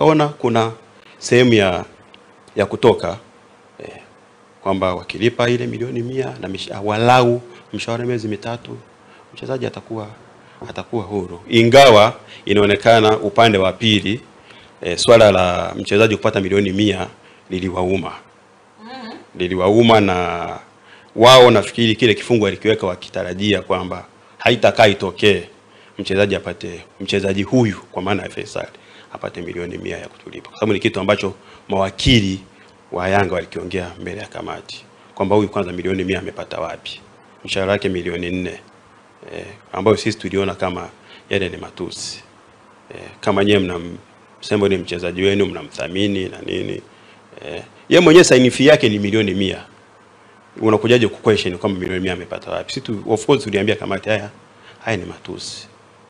wakaona kuna sehemu ya ya kutoka eh, kwamba wakilipa ile milioni mia na misha, walau mshahara miezi mitatu mchezaji atakuwa atakuwa huru, ingawa inaonekana upande wa pili eh, swala la mchezaji kupata milioni mia liliwauma. Liliwauma na wao nafikiri kile kifungu alikiweka wakitarajia kwamba haitakaa itokee mchezaji apate mchezaji huyu kwa maana ya Faisal apate milioni mia ya kutulipa, kwa sababu ni kitu ambacho mawakili wa Yanga walikiongea mbele ya kamati kwamba huyu kwanza milioni mia amepata wapi? Mshahara wake milioni nne. Eh, ambayo sisi tuliona kama yale ni matusi. Eh, kama nyewe mnamsema ni mchezaji wenu mnamthamini na nini. Eh, yeye mwenyewe saini fee yake ni milioni mia. Unakujaje ku question kwamba milioni mia amepata wapi? Sisi of course tuliambia kamati haya haya ni matusi